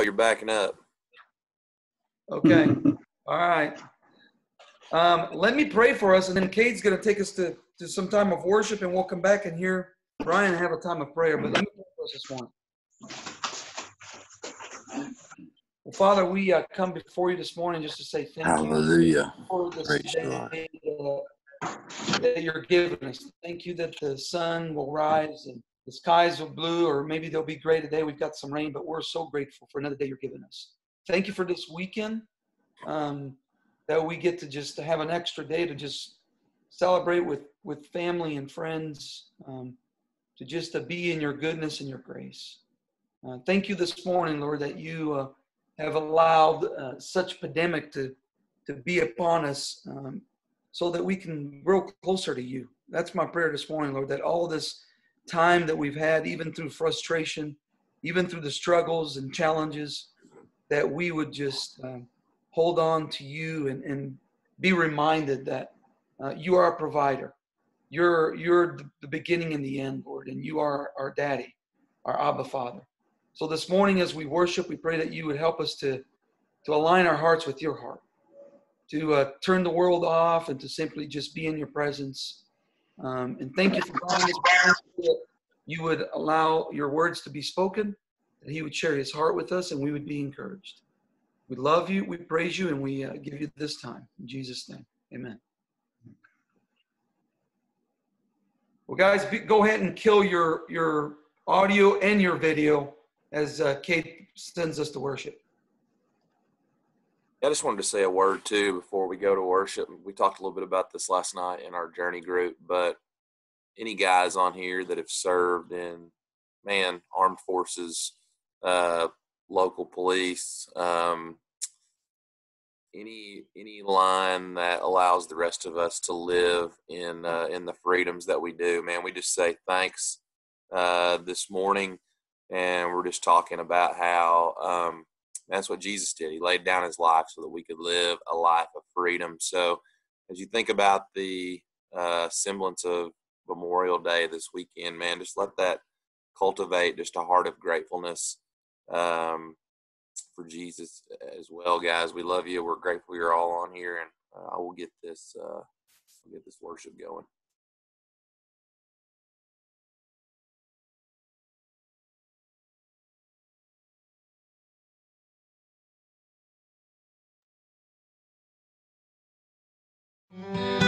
you're backing up. Okay. All right. Um, let me pray for us, and then Kate's going to take us to, to some time of worship, and we'll come back and hear Bryan have a time of prayer. But let me pray for us this morning. Well, Father, we uh, come before you this morning just to say thank Hallelujah. you for this Praise day uh, that you're giving us. Thank you that the sun will rise and the skies are blue, or maybe they'll be gray today. We've got some rain, but we're so grateful for another day you're giving us. Thank you for this weekend. Um, that we get to just have an extra day to just celebrate with with family and friends um, to just to be in your goodness and your grace uh, thank you this morning lord that you uh, have allowed uh, such pandemic to to be upon us um, so that we can grow closer to you that's my prayer this morning lord that all this time that we've had even through frustration even through the struggles and challenges that we would just um, hold on to you and, and be reminded that uh, you are a provider. You're, you're the beginning and the end, Lord, and you are our daddy, our Abba Father. So this morning, as we worship, we pray that you would help us to, to align our hearts with your heart, to uh, turn the world off and to simply just be in your presence. Um, and thank you for Bryan you would allow your words to be spoken, that he would share his heart with us, and we would be encouraged. We love you, we praise you, and we uh, give you this time. In Jesus' name, amen. Well, guys, be, go ahead and kill your, your audio and your video as uh, Kate sends us to worship. I just wanted to say a word too before we go to worship. We talked a little bit about this last night in our journey group, but any guys on here that have served in, man, armed forces, uh, local police, um, any any line that allows the rest of us to live in uh, in the freedoms that we do, man. We just say thanks uh, this morning, and we're just talking about how um, that's what Jesus did. He laid down his life so that we could live a life of freedom. So, as you think about the uh, semblance of Memorial Day this weekend, man, just let that cultivate just a heart of gratefulness um, for Jesus as well, guys. We love you. We're grateful you're all on here, and uh, I will get this uh, will get this worship going. Got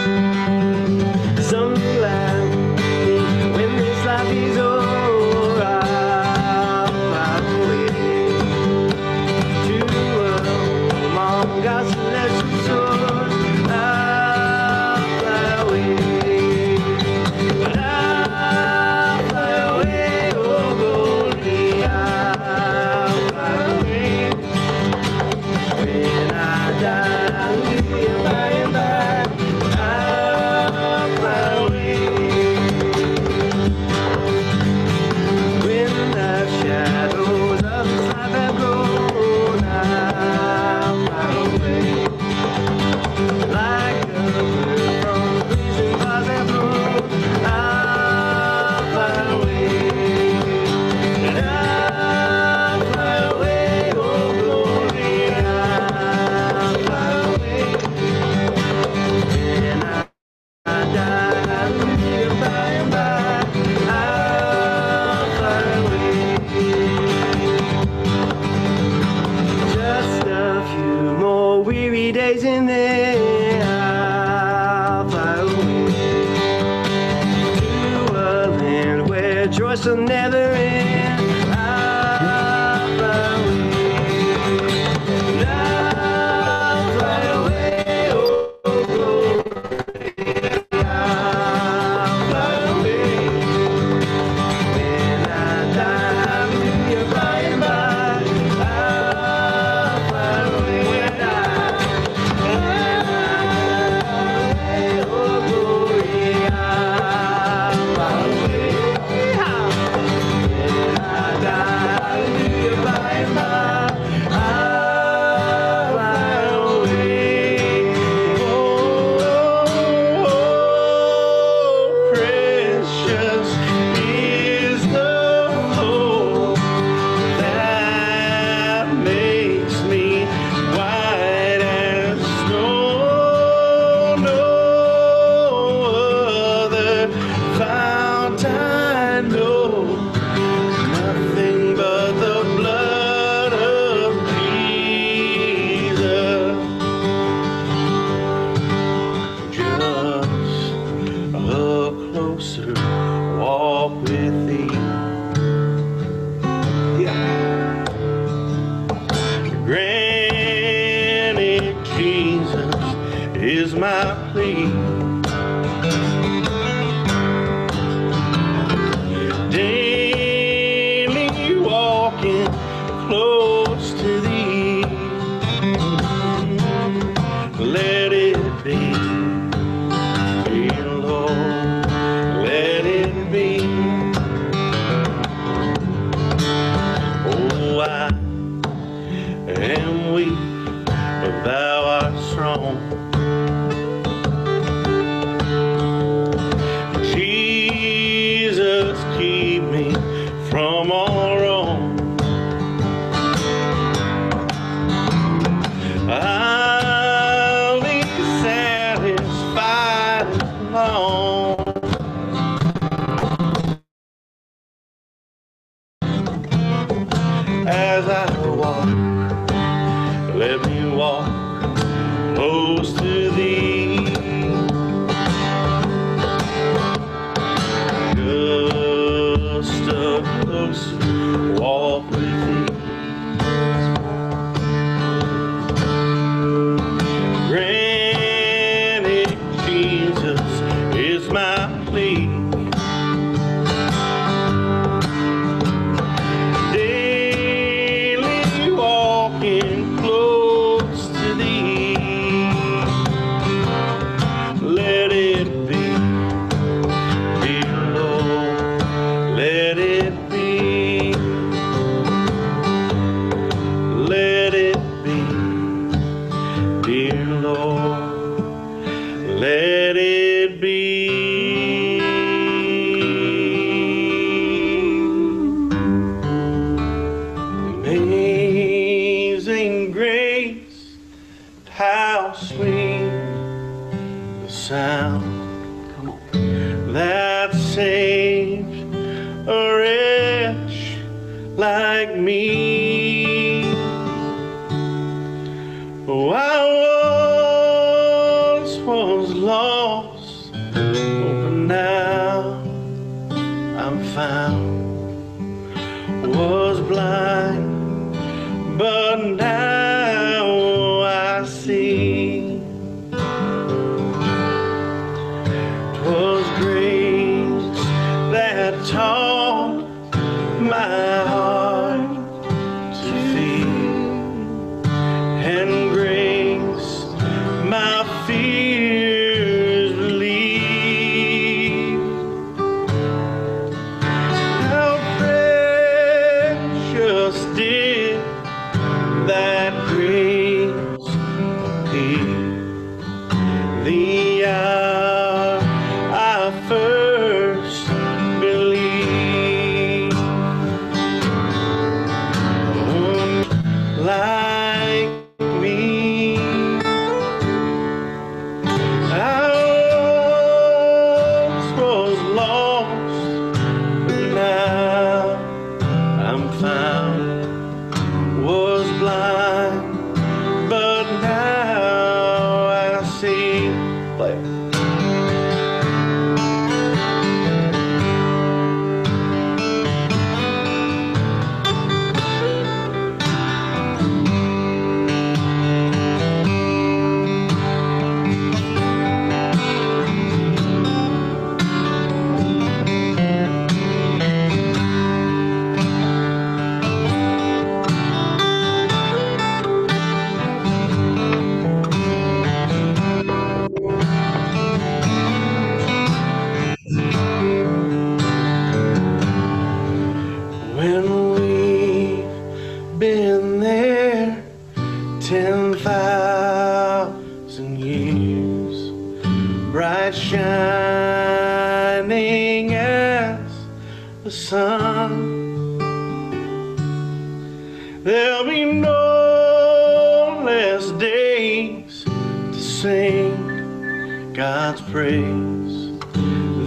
Praise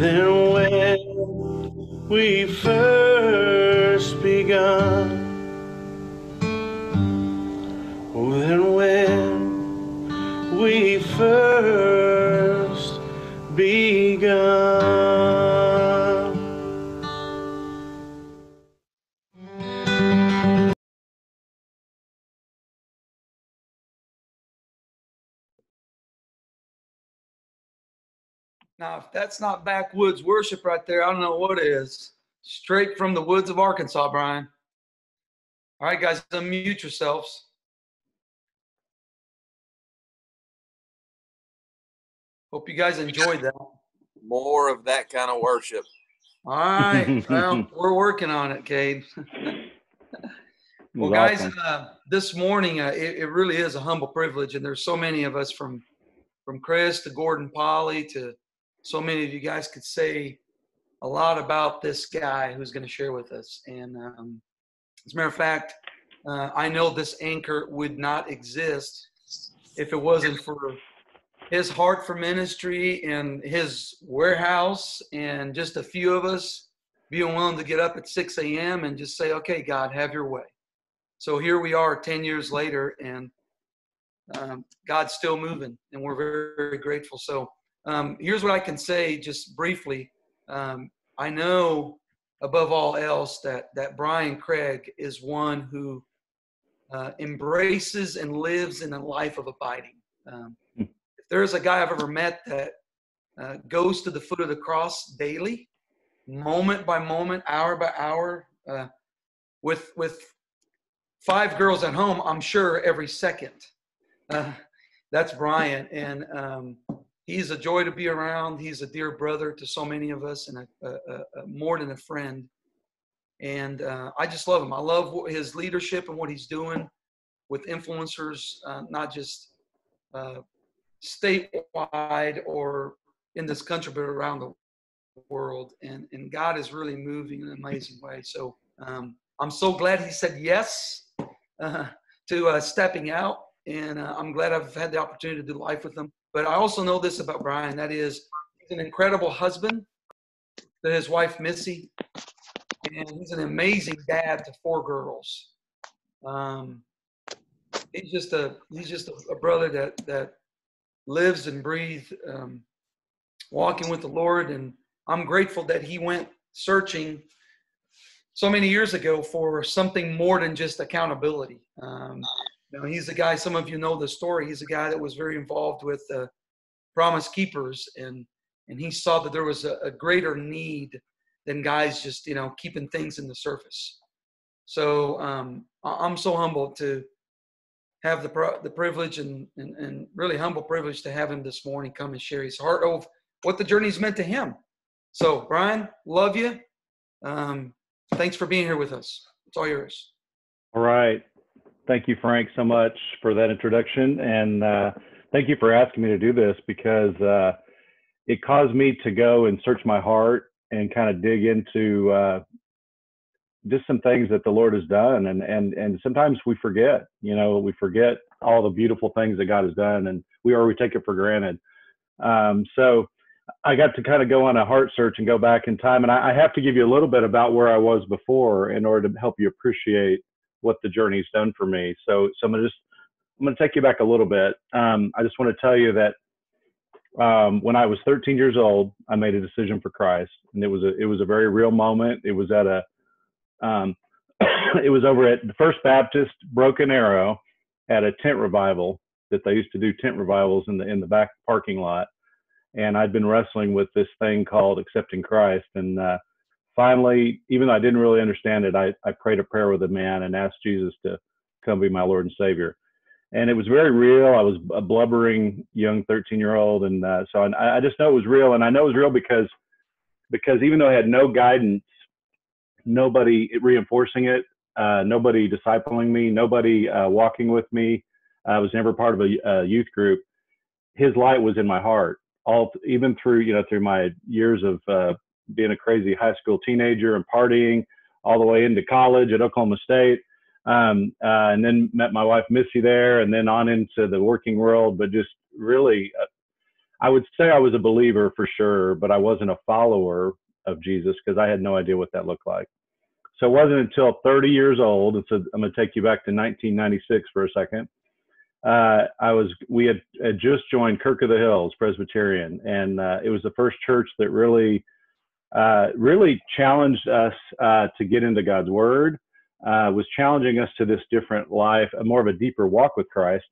than when we first begun. Now, if that's not backwoods worship right there, I don't know what is. Straight from the woods of Arkansas, Bryan. All right, guys, unmute yourselves. Hope you guys enjoyed that. More of that kind of worship. All right. Well, we're working on it, Cade. well, guys, uh, this morning uh, it, it really is a humble privilege, and there's so many of us from from Chris to Gordon Polly to so many of you guys could say a lot about this guy who's going to share with us. And um, as a matter of fact, uh, I know this anchor would not exist if it wasn't for his heart for ministry and his warehouse and just a few of us being willing to get up at 6 a.m. and just say, okay, God, have your way. So here we are 10 years later, and um, God's still moving, and we're very, very grateful. So um, here's what I can say just briefly. Um, I know above all else that, that Bryan Craig is one who uh, embraces and lives in a life of abiding. Um, if there's a guy I've ever met that uh, goes to the foot of the cross daily, moment by moment, hour by hour, uh, with with five girls at home, I'm sure every second. Uh, that's Brian, and um, he's a joy to be around. He's a dear brother to so many of us, and a, a, a more than a friend. And uh, I just love him. I love his leadership and what he's doing with influencers, uh, not just uh, statewide or in this country, but around the world. And and God is really moving in an amazing way. So um, I'm so glad he said yes uh, to uh, stepping out, and uh, I'm glad I've had the opportunity to do life with him. But I also know this about Bryan: that is, he's an incredible husband to his wife Missy, and he's an amazing dad to four girls. Um, he's just a he's just a, brother that that lives and breathes um, walking with the Lord, and I'm grateful that he went searching so many years ago for something more than just accountability. Um, know, he's a guy. Some of you know the story. He's a guy that was very involved with uh, Promise Keepers, and and he saw that there was a, a greater need than guys just you know keeping things in the surface. So um, I'm so humbled to have the the privilege and, and and really humble privilege to have him this morning come and share his heart of what the journey's meant to him. So Bryan, love you. Um, thanks for being here with us. It's all yours. All right. Thank you, Frank, so much for that introduction. And uh, thank you for asking me to do this because uh, it caused me to go and search my heart and kind of dig into uh, just some things that the Lord has done. And, and, and sometimes we forget, you know, we forget all the beautiful things that God has done and we or we take it for granted. Um, so I got to kind of go on a heart search and go back in time. And I, I have to give you a little bit about where I was before in order to help you appreciate what the journey's done for me. So, so I'm gonna just I'm gonna take you back a little bit. Um, I just want to tell you that um, when I was 13 years old, I made a decision for Christ, and it was a it was a very real moment. It was at a um, it was over at the First Baptist Broken Arrow at a tent revival that they used to do tent revivals in the in the back parking lot, and I'd been wrestling with this thing called accepting Christ, and uh, finally, even though I didn't really understand it, I, I prayed a prayer with a man and asked Jesus to come be my Lord and Savior. And it was very real. I was a blubbering young 13 year old. And uh, so I, I just know it was real. And I know it was real because, because even though I had no guidance, nobody reinforcing it, uh, nobody discipling me, nobody uh, walking with me, I was never part of a, a youth group. His light was in my heart all, even through, you know, through my years of uh, being a crazy high school teenager and partying all the way into college at Oklahoma State. Um, uh, and then met my wife Missy there and then on into the working world, but just really, uh, I would say I was a believer for sure, but I wasn't a follower of Jesus because I had no idea what that looked like. So it wasn't until 30 years old, and so I'm going to take you back to 1996 for a second. Uh, I was we had, had just joined Kirk of the Hills Presbyterian, and uh, it was the first church that really uh, really challenged us uh, to get into God's Word, uh, was challenging us to this different life, a more of a deeper walk with Christ.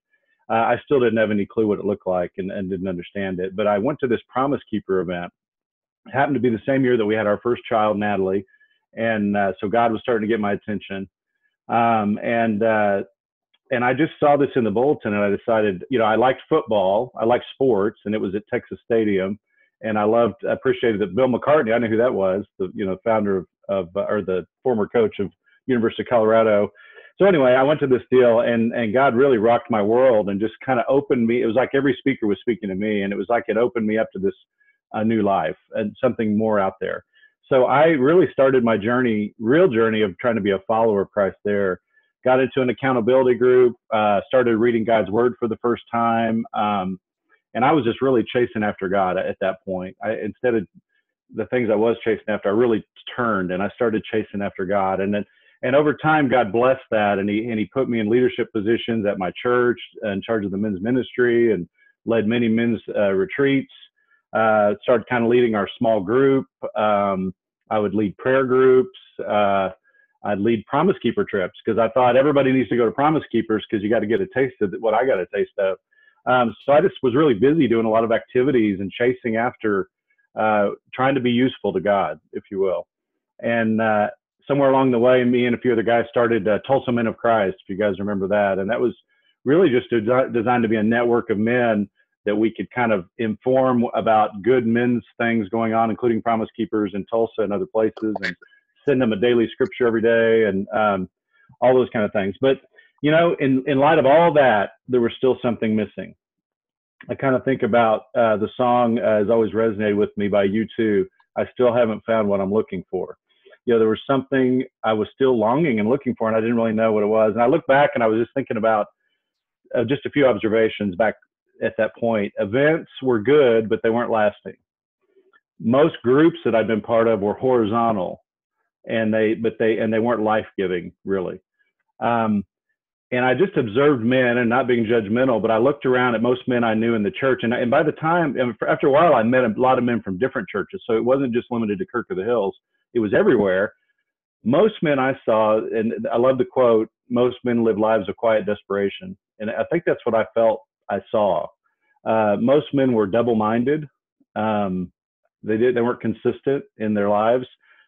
uh, I still didn't have any clue what it looked like and, and didn't understand it. But I went to this Promise Keeper event. It happened to be the same year that we had our first child, Natalie, and uh, so God was starting to get my attention. Um, and uh, and I just saw this in the bulletin, and I decided, you know, I liked football, I liked sports, and it was at Texas Stadium, and I loved, I appreciated that Bill McCartney. I knew who that was, the you know founder of, of or the former coach of University of Colorado. So anyway, I went to this deal, and and God really rocked my world, and just kind of opened me. It was like every speaker was speaking to me, and it was like it opened me up to this a new life and something more out there. So I really started my journey, real journey of trying to be a follower of Christ there got into an accountability group, uh, started reading God's word for the first time. Um, and I was just really chasing after God at that point. I, instead of the things I was chasing after, I really turned and I started chasing after God. And then, and over time, God blessed that, and he and he put me in leadership positions at my church, in charge of the men's ministry, and led many men's uh, retreats. Uh, started kind of leading our small group. Um, I would lead prayer groups. Uh, I'd lead Promise Keeper trips because I thought everybody needs to go to Promise Keepers because you got to get a taste of what I got a taste of. Um, so I just was really busy doing a lot of activities and chasing after uh, trying to be useful to God, if you will. And uh, somewhere along the way, me and a few other guys started uh, Tulsa Men of Christ, if you guys remember that. And that was really just designed to be a network of men that we could kind of inform about good men's things going on, including Promise Keepers in Tulsa and other places. And send them a daily scripture every day and um, all those kind of things. But you know, in in light of all that, there was still something missing. I kind of think about uh, the song uh, has always resonated with me by U2. I still haven't found what I'm looking for. You know, there was something I was still longing and looking for, and I didn't really know what it was. And I look back and I was just thinking about uh, just a few observations back at that point. Events were good, but they weren't lasting. Most groups that I'd been part of were horizontal and they but they and they weren't life giving really. Um, and I just observed men and not being judgmental, but I looked around at most men I knew in the church, and, and by the time after a while, I met a lot of men from different churches, so it wasn't just limited to Kirk of the Hills; it was everywhere. Most men I saw, and I love the quote: "Most men live lives of quiet desperation," and I think that's what I felt I saw. Uh, most men were double-minded. Um, they did they weren't consistent in their lives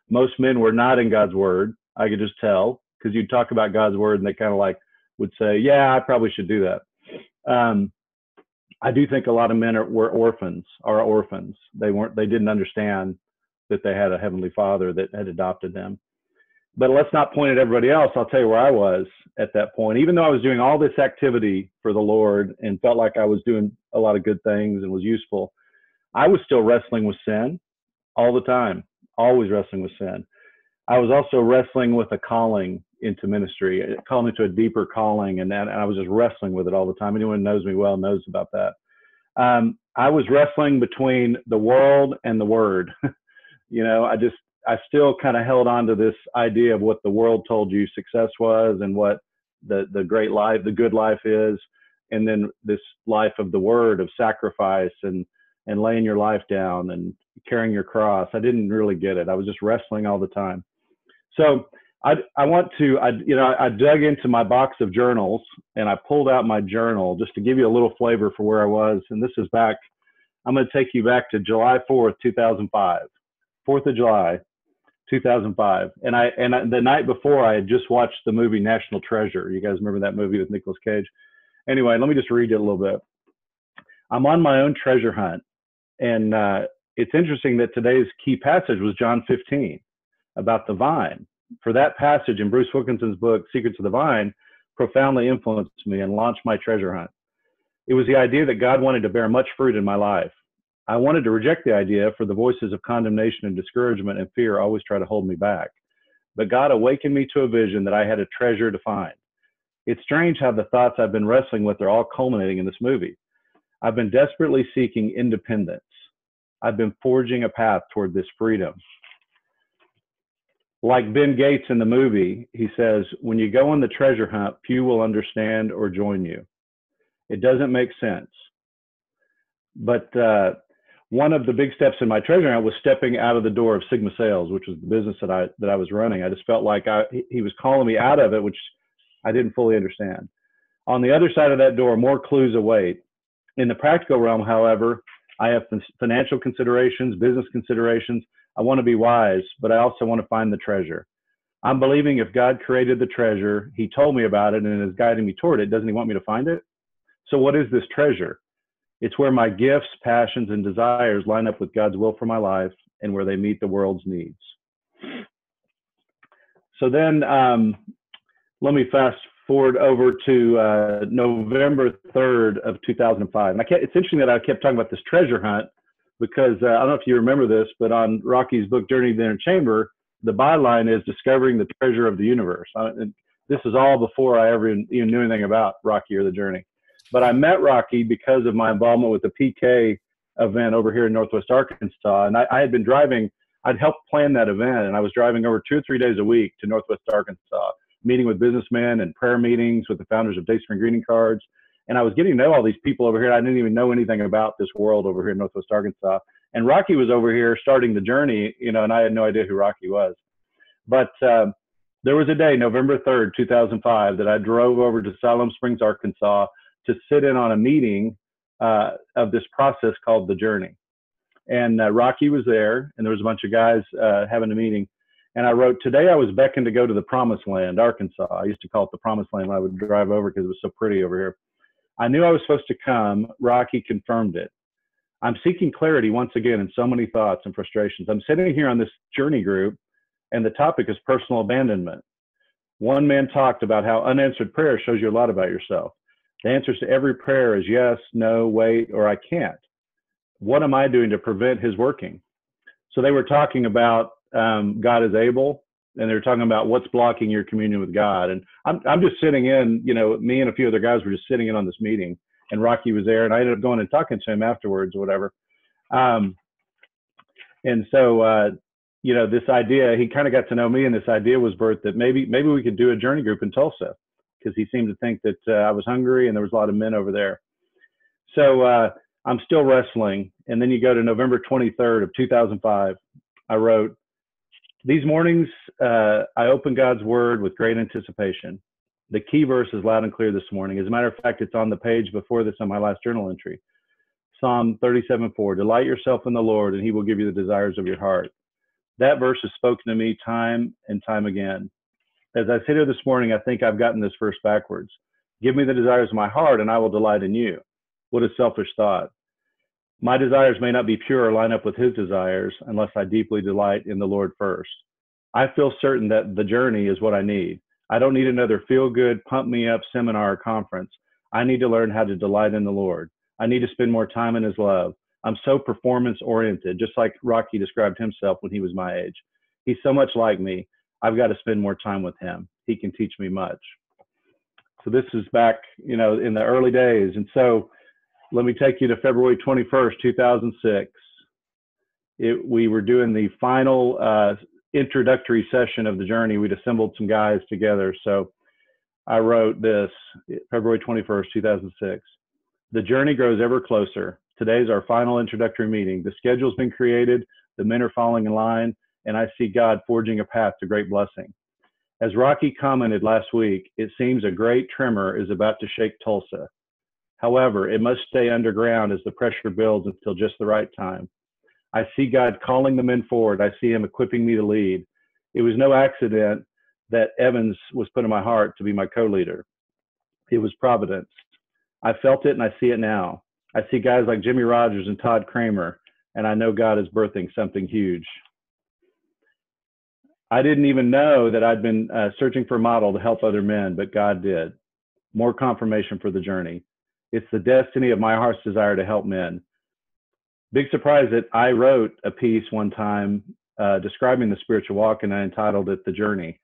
most men were not in God's word. I could just tell because you'd talk about God's word and they kind of like would say, "Yeah, I probably should do that." Um, I do think a lot of men are, were orphans, are orphans. They weren't. They didn't understand that they had a heavenly Father that had adopted them. But let's not point at everybody else. I'll tell you where I was at that point. Even though I was doing all this activity for the Lord and felt like I was doing a lot of good things and was useful, I was still wrestling with sin all the time always wrestling with sin. I was also wrestling with a calling into ministry, calling into a deeper calling, and that and I was just wrestling with it all the time. Anyone who knows me well knows about that. Um, I was wrestling between the world and the Word. you know, I just I still kind of held on to this idea of what the world told you success was and what the the great life, the good life is, and then this life of the Word of sacrifice and and laying your life down and carrying your cross. I didn't really get it. I was just wrestling all the time. So I, I want to, I, you know, I dug into my box of journals and I pulled out my journal just to give you a little flavor for where I was. And this is back, I'm going to take you back to July 4th, 2005, 4th of July, 2005. And I, and I, the night before I had just watched the movie National Treasure. You guys remember that movie with Nicolas Cage? Anyway, let me just read it a little bit. I'm on my own treasure hunt and uh, it's interesting that today's key passage was John 15 about the vine. For that passage in Bruce Wilkinson's book, Secrets of the Vine, profoundly influenced me and launched my treasure hunt. It was the idea that God wanted to bear much fruit in my life. I wanted to reject the idea, for the voices of condemnation and discouragement and fear always try to hold me back. But God awakened me to a vision that I had a treasure to find. It's strange how the thoughts I've been wrestling with are all culminating in this movie. I've been desperately seeking independence. I've been forging a path toward this freedom. Like Ben Gates in the movie, he says, when you go on the treasure hunt, few will understand or join you. It doesn't make sense. But uh, one of the big steps in my treasure hunt was stepping out of the door of Sigma Sales, which was the business that I that I was running. I just felt like I, he was calling me out of it, which I didn't fully understand. On the other side of that door, more clues await. In the practical realm, however, I have financial considerations, business considerations. I want to be wise, but I also want to find the treasure. I'm believing if God created the treasure, He told me about it and is guiding me toward it. Doesn't He want me to find it? So, what is this treasure? It's where my gifts, passions, and desires line up with God's will for my life and where they meet the world's needs. So then, um, let me fast forward over to uh, November 3rd of 2005. And I kept, it's interesting that I kept talking about this treasure hunt because uh, I don't know if you remember this, but on Rocky's book, Journey to the Inner Chamber, the byline is discovering the treasure of the universe. Uh, this is all before I ever even knew anything about Rocky or the journey. But I met Rocky because of my involvement with the PK event over here in Northwest Arkansas. And I, I had been driving, I'd helped plan that event, and I was driving over two or three days a week to Northwest Arkansas meeting with businessmen and prayer meetings with the founders of Dayspring Greeting Cards. And I was getting to know all these people over here. I didn't even know anything about this world over here in Northwest Arkansas. And Rocky was over here starting the journey, you know, and I had no idea who Rocky was. But um, there was a day, November 3rd, 2005, that I drove over to Siloam Springs, Arkansas to sit in on a meeting uh, of this process called The Journey. And uh, Rocky was there, and there was a bunch of guys uh, having a meeting and I wrote, Today I was beckoned to go to the promised land, Arkansas. I used to call it the promised land when I would drive over because it was so pretty over here. I knew I was supposed to come. Rocky confirmed it. I'm seeking clarity once again in so many thoughts and frustrations. I'm sitting here on this journey group, and the topic is personal abandonment. One man talked about how unanswered prayer shows you a lot about yourself. The answers to every prayer is yes, no, wait, or I can't. What am I doing to prevent his working? So they were talking about um, God is able, and they're talking about what's blocking your communion with God. And I'm I'm just sitting in, you know, me and a few other guys were just sitting in on this meeting, and Rocky was there, and I ended up going and talking to him afterwards or whatever. Um, and so, uh, you know, this idea, he kind of got to know me, and this idea was birthed that maybe maybe we could do a journey group in Tulsa because he seemed to think that uh, I was hungry, and there was a lot of men over there. So uh, I'm still wrestling, and then you go to November 23rd of 2005. I wrote, these mornings, uh, I open God's word with great anticipation. The key verse is loud and clear this morning. As a matter of fact, it's on the page before this on my last journal entry. Psalm 37 4 Delight yourself in the Lord, and he will give you the desires of your heart. That verse has spoken to me time and time again. As I sit here this morning, I think I've gotten this verse backwards. Give me the desires of my heart, and I will delight in you. What a selfish thought. My desires may not be pure or line up with his desires unless I deeply delight in the Lord first. I feel certain that the journey is what I need. I don't need another feel good, pump me up seminar or conference. I need to learn how to delight in the Lord. I need to spend more time in his love. I'm so performance oriented, just like Rocky described himself when he was my age. He's so much like me. I've got to spend more time with him. He can teach me much. So this is back, you know, in the early days. And so let me take you to February 21st, 2006. It, we were doing the final uh, introductory session of the journey. We'd assembled some guys together. So I wrote this February 21st, 2006. The journey grows ever closer. Today's our final introductory meeting. The schedule's been created, the men are falling in line, and I see God forging a path to great blessing. As Rocky commented last week, it seems a great tremor is about to shake Tulsa. However, it must stay underground as the pressure builds until just the right time. I see God calling the men forward. I see Him equipping me to lead. It was no accident that Evans was put in my heart to be my co leader. It was providence. I felt it and I see it now. I see guys like Jimmy Rogers and Todd Kramer, and I know God is birthing something huge. I didn't even know that I'd been uh, searching for a model to help other men, but God did. More confirmation for the journey. It's the destiny of my heart's desire to help men. Big surprise that I wrote a piece one time uh, describing the spiritual walk, and I entitled it The Journey.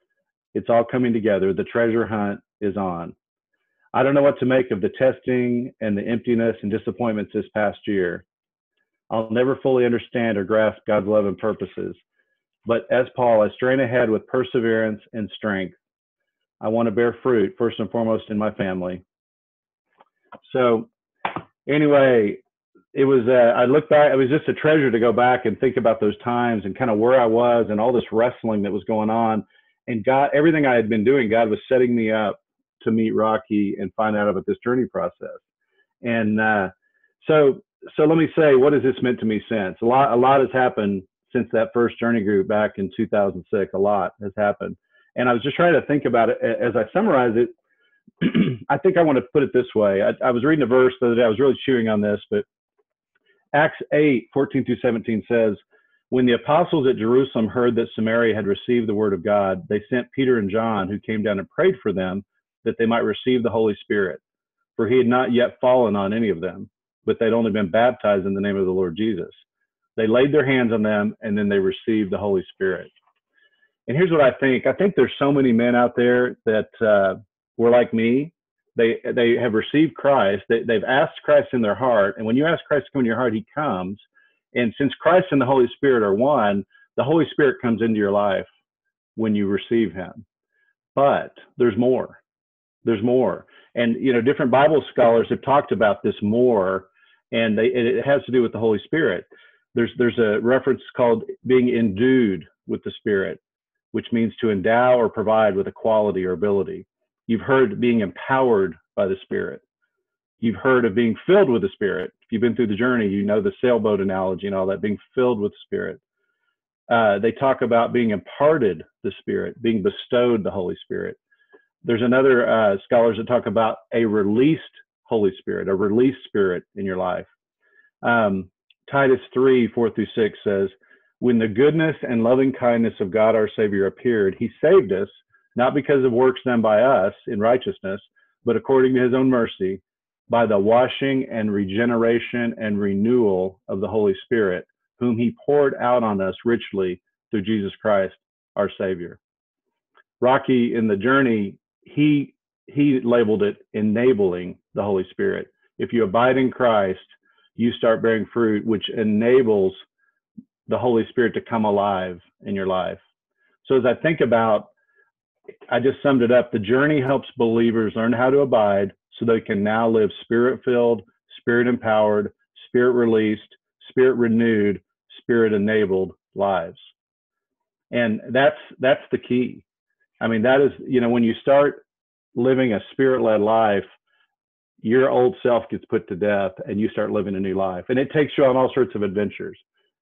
it's all coming together. The treasure hunt is on. I don't know what to make of the testing and the emptiness and disappointments this past year. I'll never fully understand or grasp God's love and purposes. But as Paul, I strain ahead with perseverance and strength. I want to bear fruit, first and foremost, in my family. So anyway, it was uh, I look back. It was just a treasure to go back and think about those times and kind of where I was and all this wrestling that was going on. And God, everything I had been doing, God was setting me up to meet Rocky and find out about this journey process. And uh, so, so let me say, what has this meant to me since? A lot, a lot has happened since that first journey group back in 2006. A lot has happened, and I was just trying to think about it as I summarize it. I think I want to put it this way. I, I was reading a verse the other day. I was really chewing on this, but Acts 8, 14 through 17 says, When the apostles at Jerusalem heard that Samaria had received the word of God, they sent Peter and John, who came down and prayed for them that they might receive the Holy Spirit. For he had not yet fallen on any of them, but they'd only been baptized in the name of the Lord Jesus. They laid their hands on them, and then they received the Holy Spirit. And here's what I think I think there's so many men out there that uh, were like me. They they have received Christ. They, they've asked Christ in their heart, and when you ask Christ to come in your heart, He comes. And since Christ and the Holy Spirit are one, the Holy Spirit comes into your life when you receive Him. But there's more. There's more, and you know, different Bible scholars have talked about this more, and they, it has to do with the Holy Spirit. There's there's a reference called being endued with the Spirit, which means to endow or provide with a quality or ability. You've heard being empowered by the Spirit. You've heard of being filled with the Spirit. If you've been through the journey, you know the sailboat analogy and all that, being filled with Spirit. Uh, they talk about being imparted the Spirit, being bestowed the Holy Spirit. There's another uh, scholars that talk about a released Holy Spirit, a released Spirit in your life. Um, Titus 3 4 through 6 says, When the goodness and loving kindness of God our Savior appeared, he saved us, not because of works done by us in righteousness, but according to his own mercy, by the washing and regeneration and renewal of the Holy Spirit, whom he poured out on us richly through Jesus Christ our Savior. Rocky in the journey, he he labeled it enabling the Holy Spirit. If you abide in Christ, you start bearing fruit, which enables the Holy Spirit to come alive in your life. So as I think about, I just summed it up. The journey helps believers learn how to abide so they can now live spirit filled, spirit empowered, spirit released, spirit renewed, spirit enabled lives. And that's that's the key. I mean, that is, you know, when you start living a spirit led life, your old self gets put to death and you start living a new life. And it takes you on all sorts of adventures.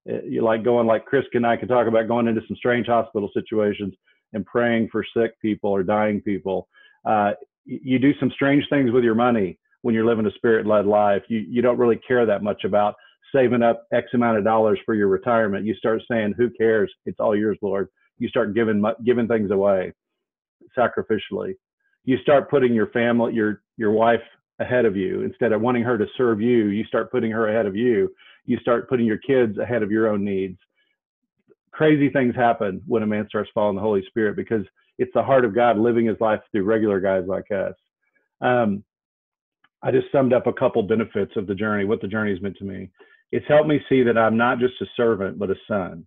Uh, you like going, like Chris and I can talk about going into some strange hospital situations and praying for sick people or dying people. Uh, you do some strange things with your money when you're living a spirit led life. You, you don't really care that much about saving up X amount of dollars for your retirement. You start saying, who cares? It's all yours, Lord. You start giving, giving things away sacrificially. You start putting your family, your, your wife ahead of you instead of wanting her to serve you you start putting her ahead of you you start putting your kids ahead of your own needs crazy things happen when a man starts following the holy spirit because it's the heart of god living his life through regular guys like us. Um, i just summed up a couple benefits of the journey what the journey has meant to me. It's helped me see that i'm not just a servant but a son.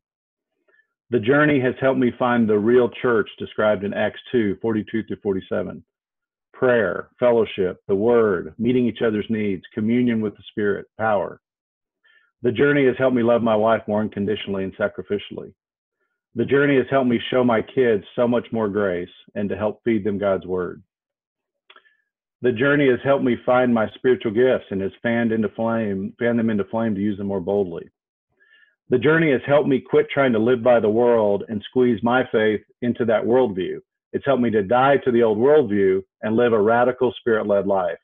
The journey has helped me find the real church described in acts 2 42 through 47 prayer, fellowship, the word, meeting each other's needs, communion with the Spirit, power. The journey has helped me love my wife more unconditionally and sacrificially. The journey has helped me show my kids so much more grace and to help feed them God's word. The journey has helped me find my spiritual gifts and has fanned into flame, fanned them into flame to use them more boldly. The journey has helped me quit trying to live by the world and squeeze my faith into that worldview it's helped me to die to the old worldview and live a radical spirit led life.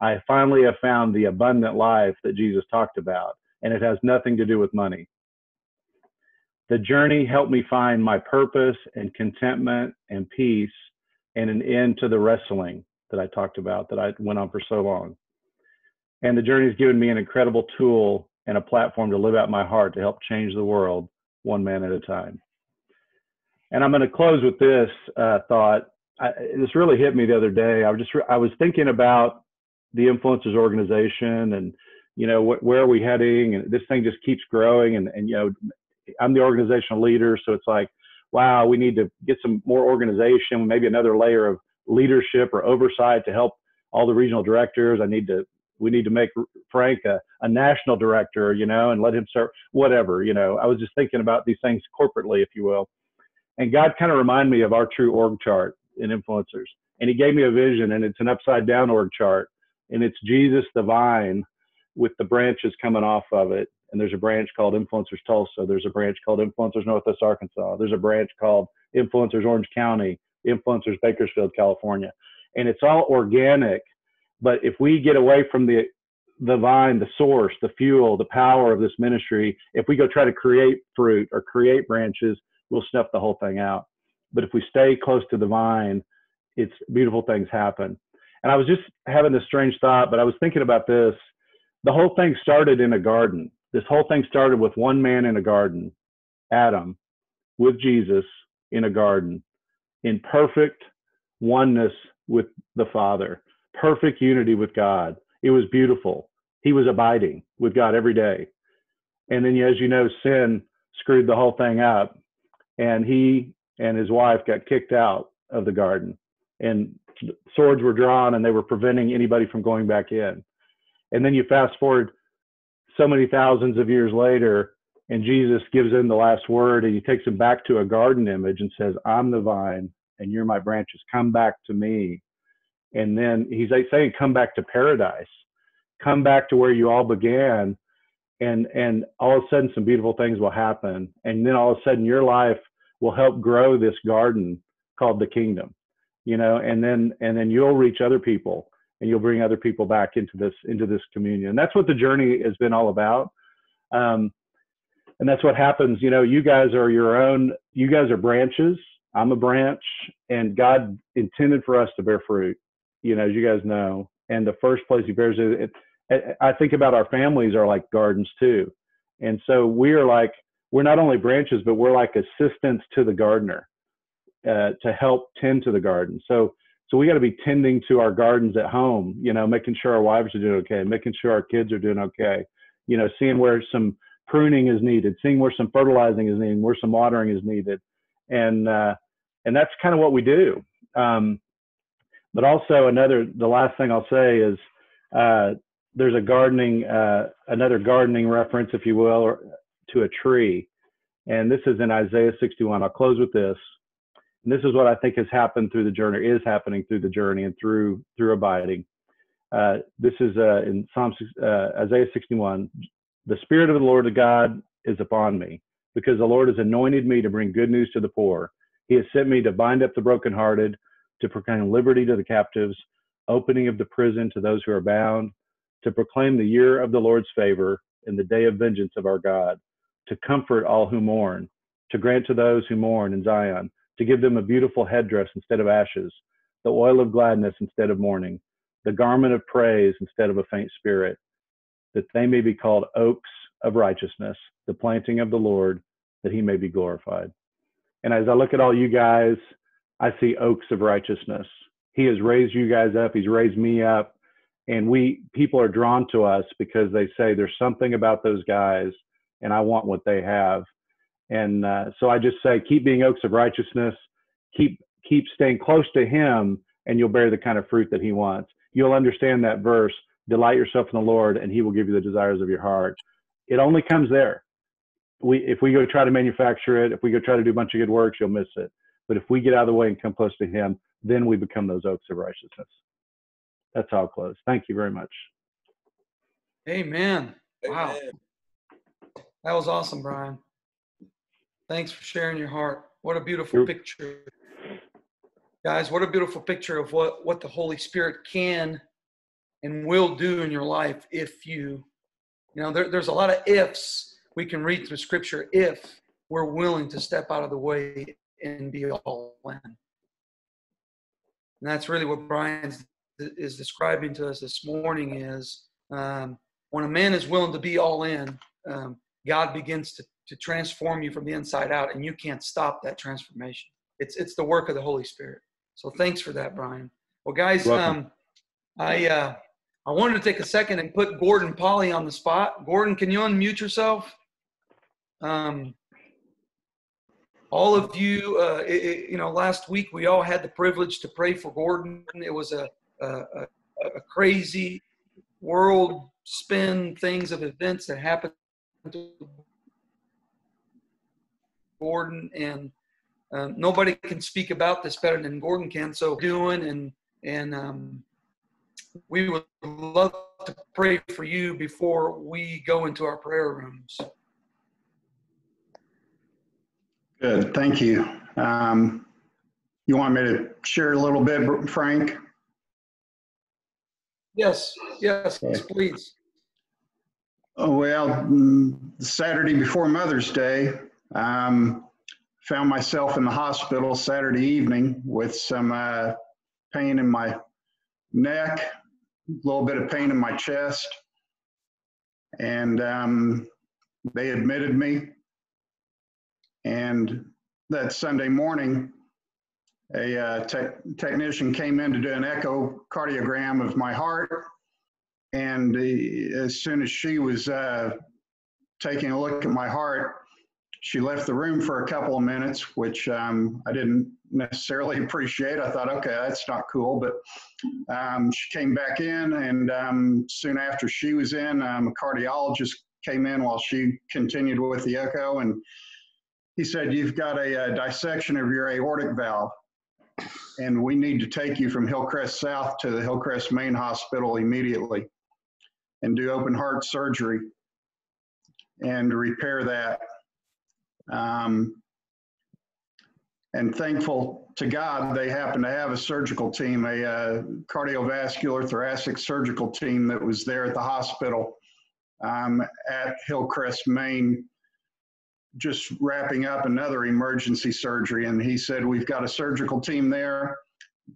I finally have found the abundant life that Jesus talked about, and it has nothing to do with money. The journey helped me find my purpose and contentment and peace and an end to the wrestling that I talked about that I went on for so long. And the journey has given me an incredible tool and a platform to live out my heart to help change the world one man at a time. And I'm going to close with this uh, thought. I, this really hit me the other day. I was just I was thinking about the influencers organization and you know wh- where are we heading? And this thing just keeps growing and and you know I'm the organizational leader so it's like wow we need to get some more organization maybe another layer of leadership or oversight to help all the regional directors. I need to we need to make Frank a, a national director you know and let him start whatever you know. I was just thinking about these things corporately if you will. And God kind of reminded me of our true org chart in influencers. and he gave me a vision, and it's an upside down org chart, and it's Jesus the vine with the branches coming off of it. And there's a branch called Influencers Tulsa. There's a branch called Influencers Northwest Arkansas. There's a branch called Influencers Orange County, Influencers Bakersfield, California. And it's all organic. But if we get away from the the vine, the source, the fuel, the power of this ministry, if we go try to create fruit or create branches, we'll snuff the whole thing out. But if we stay close to the vine, it's beautiful things happen. And I was just having this strange thought, but I was thinking about this. The whole thing started in a garden. This whole thing started with one man in a garden, Adam, with Jesus in a garden, in perfect oneness with the Father, perfect unity with God. It was beautiful. He was abiding with God every day. And then, as you know, sin screwed the whole thing up, and he and his wife got kicked out of the garden, and swords were drawn, and they were preventing anybody from going back in. And then you fast forward so many thousands of years later, and Jesus gives him the last word, and he takes him back to a garden image and says, "I'm the vine, and you're my branches. Come back to me." And then he's like saying, "Come back to paradise." come back to where you all began and and all of a sudden some beautiful things will happen and then all of a sudden your life will help grow this garden called the kingdom you know and then and then you'll reach other people and you'll bring other people back into this into this communion. And that's what the journey has been all about. Um, and that's what happens. You know you guys are your own you guys are branches. I'm a branch and god intended for us to bear fruit you know as you guys know. And the first place he bears it, I think about our families are like gardens too. And so we are like, we're not only branches, but we're like assistants to the gardener uh, to help tend to the garden. So, so we got to be tending to our gardens at home, you know, making sure our wives are doing okay, making sure our kids are doing okay, you know, seeing where some pruning is needed, seeing where some fertilizing is needed, where some watering is needed. And, uh, and that's kind of what we do. Um, but also another, the last thing I'll say is, uh, there's a gardening, uh, another gardening reference, if you will, or, to a tree. And this is in Isaiah 61. I'll close with this. And this is what I think has happened through the journey, is happening through the journey and through through abiding. Uh, this is uh, in Psalm uh, Isaiah 61. The Spirit of the Lord God is upon me, because the Lord has anointed me to bring good news to the poor. He has sent me to bind up the brokenhearted, to proclaim liberty to the captives, opening of the prison to those who are bound, to proclaim the year of the Lord's favor and the day of vengeance of our God, to comfort all who mourn, to grant to those who mourn in Zion, to give them a beautiful headdress instead of ashes, the oil of gladness instead of mourning, the garment of praise instead of a faint spirit, that they may be called oaks of righteousness, the planting of the Lord, that he may be glorified. And as I look at all you guys, I see oaks of righteousness. He has raised you guys up, he's raised me up and we people are drawn to us because they say there's something about those guys and i want what they have and uh, so i just say keep being oaks of righteousness keep keep staying close to him and you'll bear the kind of fruit that he wants you'll understand that verse delight yourself in the lord and he will give you the desires of your heart it only comes there we if we go try to manufacture it if we go try to do a bunch of good works you'll miss it but if we get out of the way and come close to him then we become those oaks of righteousness that's how I'll close. Thank you very much. Amen. Wow. That was awesome, Bryan. Thanks for sharing your heart. What a beautiful picture. Guys, what a beautiful picture of what, what the Holy Spirit can and will do in your life if you, you know, there, there's a lot of ifs we can read through Scripture if we're willing to step out of the way and be all in. And that's really what Bryan's is describing to us this morning is um, when a man is willing to be all in, um, God begins to, to transform you from the inside out, and you can't stop that transformation. It's it's the work of the Holy Spirit. So thanks for that, Bryan. Well, guys, um, I uh, I wanted to take a second and put Gordon Polly on the spot. Gordon, can you unmute yourself? Um, all of you, uh, it, it, you know, last week we all had the privilege to pray for Gordon. It was a a, a, crazy world spin things of events that happened to Gordon and uh, nobody can speak about this better than Gordon can. So doing and and um, we would love to pray for you before we go into our prayer rooms. Good, thank you. Um, you want me to share a little bit, Frank? Yes, yes, Okay. please. Oh, well, mm, Saturday before Mother's Day, um, found myself in the hospital Saturday evening with some uh, pain in my neck, a little bit of pain in my chest. And um, they admitted me. And that Sunday morning, a uh, tech technician came in to do an echocardiogram of my heart. And uh, as soon as she was uh, taking a look at my heart, she left the room for a couple of minutes, which um, I didn't necessarily appreciate. I thought, okay, that's not cool. But um, she came back in, and um, soon after she was in, um, a cardiologist came in while she continued with the echo. And he said, You've got a, a dissection of your aortic valve and we need to take you from Hillcrest South to the Hillcrest Main Hospital immediately and do open heart surgery and repair that. Um, and thankful to God, they happen to have a surgical team, a uh, cardiovascular thoracic surgical team that was there at the hospital um, at Hillcrest, Main, just wrapping up another emergency surgery. And he said, We've got a surgical team there.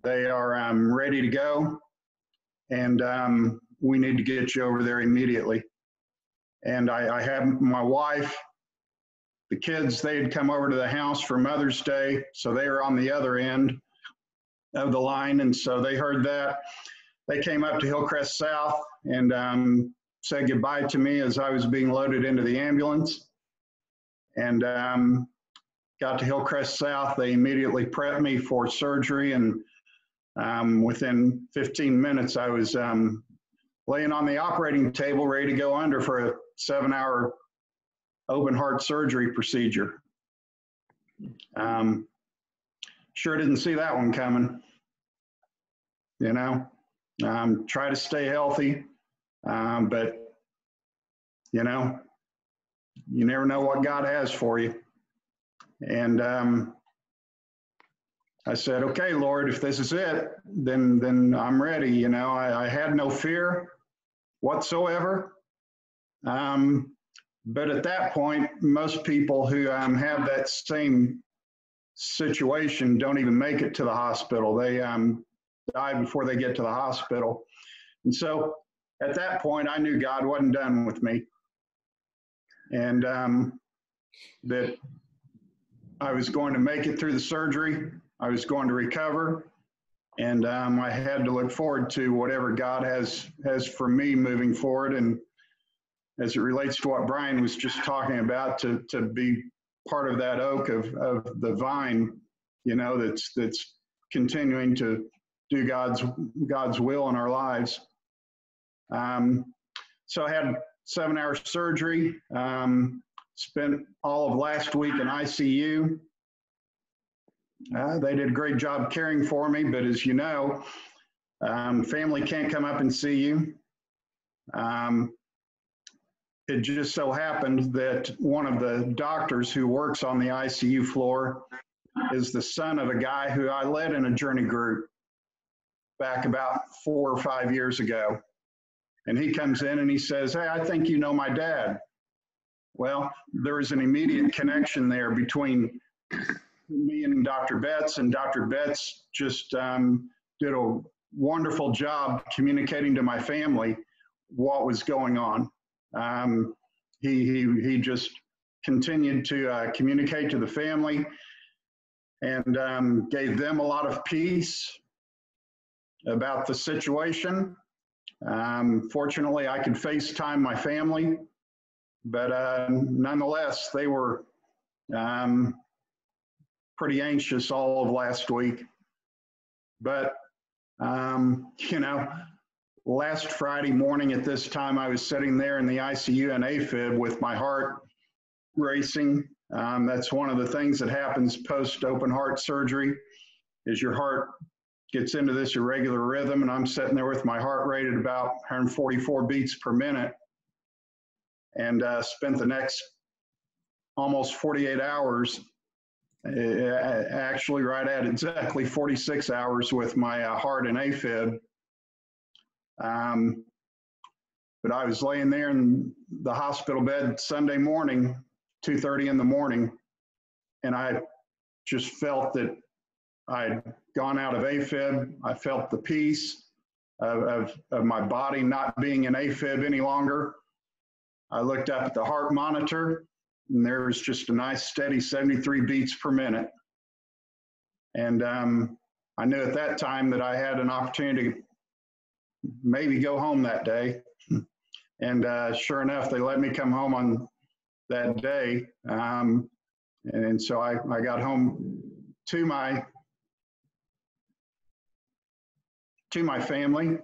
They are um, ready to go. And um, we need to get you over there immediately. And I, I have my wife, the kids, they had come over to the house for Mother's Day. So they were on the other end of the line. And so they heard that. They came up to Hillcrest South and um, said goodbye to me as I was being loaded into the ambulance and um, got to Hillcrest South. They immediately prepped me for surgery, and um, within 15 minutes, I was um, laying on the operating table, ready to go under for a seven-hour open heart surgery procedure. Um, sure didn't see that one coming. You know, um, try to stay healthy, um, but you know, you never know what God has for you. And um, I said, okay, Lord, if this is it, then then I'm ready. You know, I, I had no fear whatsoever. Um, but at that point, most people who um, have that same situation don't even make it to the hospital. They um, die before they get to the hospital. And so at that point, I knew God wasn't done with me and um, that I was going to make it through the surgery. I was going to recover, and um, I had to look forward to whatever God has has for me moving forward. And as it relates to what Bryan was just talking about, to to be part of that oak of of the vine, you know, that's that's continuing to do God's God's will in our lives. Um, so I had seven hour surgery. Um, spent all of last week in ICU. Uh, they did a great job caring for me, but as you know, um, family can't come up and see you. Um, it just so happened that one of the doctors who works on the ICU floor is the son of a guy who I led in a journey group back about four or five years ago. And he comes in and he says, Hey, I think you know my dad. Well, there was an immediate connection there between me and Dr. Betts, and Dr. Betts just um, did a wonderful job communicating to my family what was going on. Um, he, he, he just continued to uh, communicate to the family and um, gave them a lot of peace about the situation. Um, fortunately, I could FaceTime my family, but uh, nonetheless, they were um, pretty anxious all of last week. But, um, you know, last Friday morning at this time, I was sitting there in the ICU in AFib with my heart racing Um, that's one of the things that happens post open heart surgery is your heart gets into this irregular rhythm and I'm sitting there with my heart rate at about 144 beats per minute and uh, spent the next almost 48 hours uh, actually right at exactly 46 hours with my uh, heart and AFib. Um, but I was laying there in the hospital bed Sunday morning, 2:30 in the morning, and I just felt that I'd gone out of AFib. I felt the peace of, of, of my body not being in AFib any longer. I looked up at the heart monitor and there was just a nice steady 73 beats per minute. And um, I knew at that time that I had an opportunity maybe go home that day. and uh, sure enough, they let me come home on that day. Um, and so I, I got home to my to my family,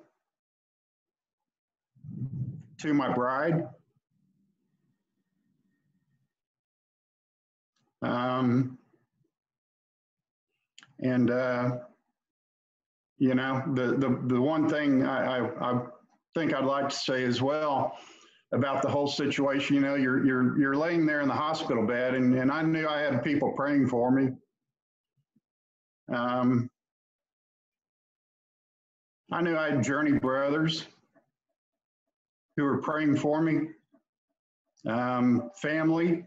to my bride, Um, and, uh, you know, the, the, the one thing I, I, I think I'd like to say as well about the whole situation, you know, you're, you're, you're laying there in the hospital bed and, and I knew I had people praying for me. Um, I knew I had journey brothers who were praying for me, um, family,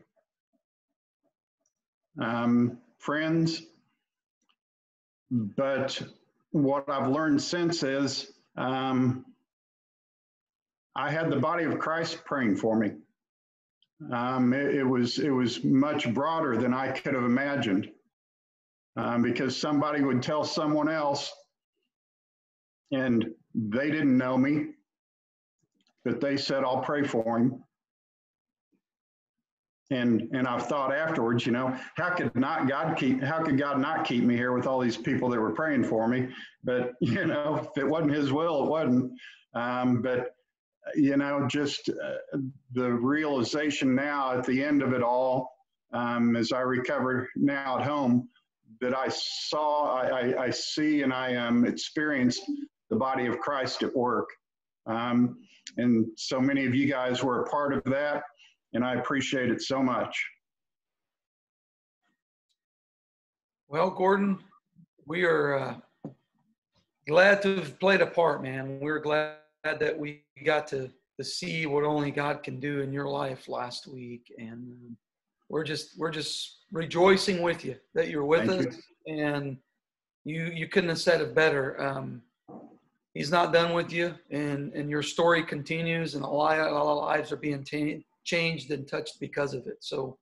um, friends. But what I've learned since is um, I had the body of Christ praying for me. Um, it, it, was it was much broader than I could have imagined, um, because somebody would tell someone else, and they didn't know me, but they said, "I'll pray for him." And and I've thought afterwards, you know, how could not God keep how could God not keep me here with all these people that were praying for me? But you know, if it wasn't His will, it wasn't. Um, but you know, just uh, the realization now at the end of it all, um, as I recover now at home, that I saw, I, I, I see, and I um, experienced the body of Christ at work. Um, and so many of you guys were a part of that and I appreciate it so much. Well, Gordon, we are uh, glad to have played a part, man. We're glad that we got to, to see what only God can do in your life last week, and um, we're just we're just rejoicing with you that you're with Thank us, you. and you you couldn't have said it better. Um, he's not done with you, and and your story continues, and a lot of lives are being tainted changed and touched because of it. So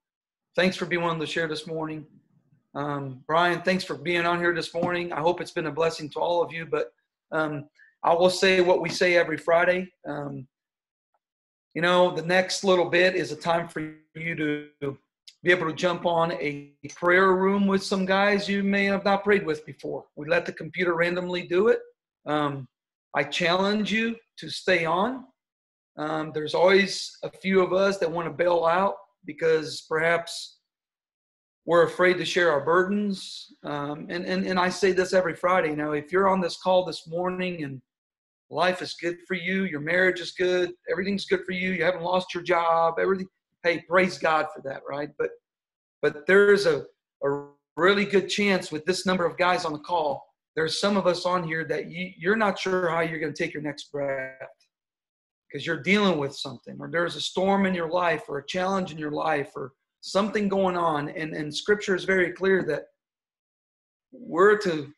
thanks for being willing to share this morning. Um, Bryan, thanks for being on here this morning. I hope it's been a blessing to all of you. But um, I will say what we say every Friday. Um, you know, the next little bit is a time for you to be able to jump on a prayer room with some guys you may have not prayed with before. We let the computer randomly do it. Um, I challenge you to stay on. Um, there's always a few of us that want to bail out because perhaps we're afraid to share our burdens. Um, and, and, and I say this every Friday. Know, if you're on this call this morning and life is good for you, your marriage is good, everything's good for you, you haven't lost your job, everything, hey, praise God for that, right? But but there's a, a really good chance with this number of guys on the call, there's some of us on here that you, you're not sure how you're going to take your next breath because you're dealing with something or there's a storm in your life or a challenge in your life or something going on and, and scripture is very clear that we're to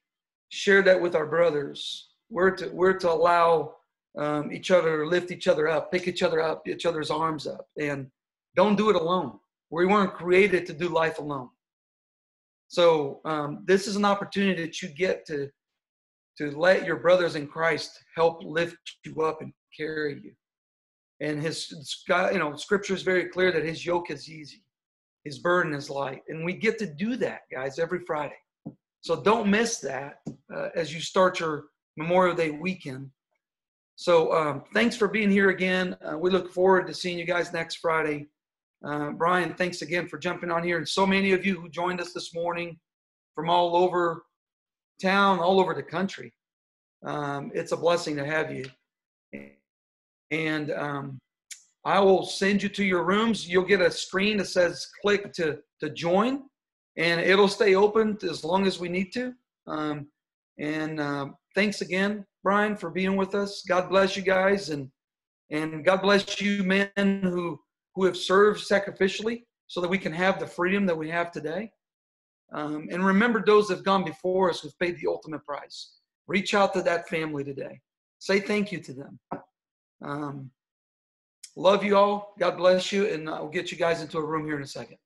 share that with our brothers. We're to we're to allow um, each other to lift each other up pick each other up each other's arms up and don't do it alone. We weren't created to do life alone. So um, this is an opportunity that you get to to let your brothers in christ help lift you up and carry you and his you know scripture is very clear that his yoke is easy. His burden is light. And we get to do that guys every friday. So don't miss that uh, as you start your memorial day weekend. So um, thanks for being here again. Uh, we look forward to seeing you guys next friday. Uh, Bryan, thanks again for jumping on here, and so many of you who joined us this morning from all over town, all over the country. Um, it's a blessing to have you. And um, I will send you to your rooms. You'll get a screen that says click to, to join, and it'll stay open as long as we need to. Um, and uh, thanks again, Bryan, for being with us. God bless you guys, and and God bless you men who who have served sacrificially so that we can have the freedom that we have today. Um, and remember those that have gone before us who've paid the ultimate price. Reach out to that family today. Say thank you to them. Um, love you all. God bless you. And I'll get you guys into a room here in a second.